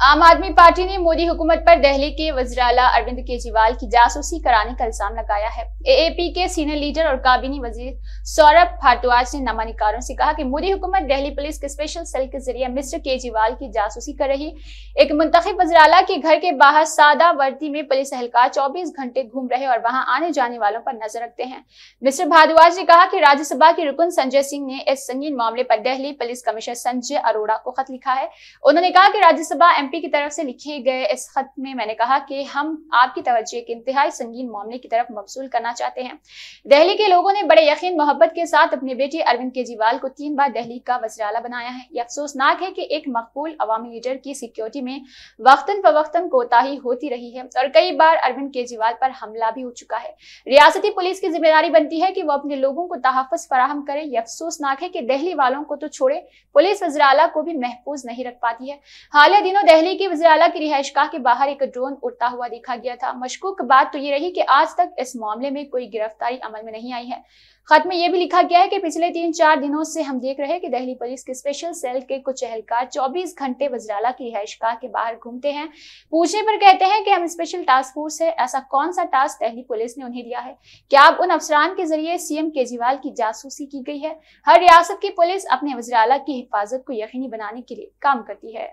आम आदमी पार्टी ने मोदी हुकूमत पर दिल्ली के वजराला अरविंद केजरीवाल की जासूसी कराने का इल्ज़ाम लगाया है। एएपी के सीनियर लीडर और काबिनी वज़ीर सौरभ भारद्वाज ने नमानिकारों से कहा कि मोदी हुकूमत दिल्ली पुलिस के स्पेशल सेल के ज़रिए मिस्टर केजरीवाल की जासूसी कर रही। एक मुंतब वजराला के घर के बाहर सादा वर्दी में पुलिस एहलकार चौबीस घंटे घूम रहे और वहाँ आने जाने वालों पर नज़र रखते हैं। मिस्टर भारद्वाज ने कहा कि राज्यसभा के रुकन संजय सिंह ने इस संगीन मामले पर दिल्ली पुलिस कमिश्नर संजय अरोड़ा को खत लिखा है। उन्होंने कहा कि राज्यसभा एमपी की तरफ़ से लिखे गए इस खत में मैंने कहा कि हम आपकी तवज्जो एक इंतहाई संगीन मामले की तरफ़ मबसूल करना चाहते हैं। दिल्ली के लोगों ने बड़े यकीन मोहब्बत के साथ अपने बेटे अरविंद केजरीवाल को तीन बार दिल्ली का वजराला बनाया है। यह अफसोसनाक है कि एक मकबूल अवामी लीडर की सिक्योरिटी में वक्तन फवक्तन कोताही होती रही है और कई बार अरविंद केजरीवाल पर हमला भी हो चुका है। रियासती पुलिस की ज़िम्मेदारी बनती है कि वो अपने लोगों को तहफ़ फराहम करे। यह अफसोसनाक है कि दिल्ली वालों को तो छोड़े, पुलिस वजराला को भी महफूज नहीं रख पाती है। हालिया दिनों दिल्ली की वजराला की रिहाइश के बाहर एक ड्रोन उड़ता हुआ देखा गया था। मशकूक बात तो ये रही कि आज तक इस मामले में कोई गिरफ्तारी अमल में नहीं आई है। खत में यह भी लिखा गया है कि पिछले तीन चार दिनों से हम देख रहे हैं कि दिल्ली पुलिस के स्पेशल सेल के कुछ एहलकार 24 घंटे वजराला की रिहाइश के बाहर घूमते हैं। पूछने पर कहते हैं कि हम स्पेशल टास्क फोर्स है, ऐसा कौन सा टास्क दिल्ली पुलिस ने उन्हें दिया है? क्या अब उन अफसरान के ज़रिए सीएम केजरीवाल की जासूसी की गई है? हर रियासत की पुलिस अपने वजराला की हिफाजत को यकीनी बनाने के लिए काम करती है।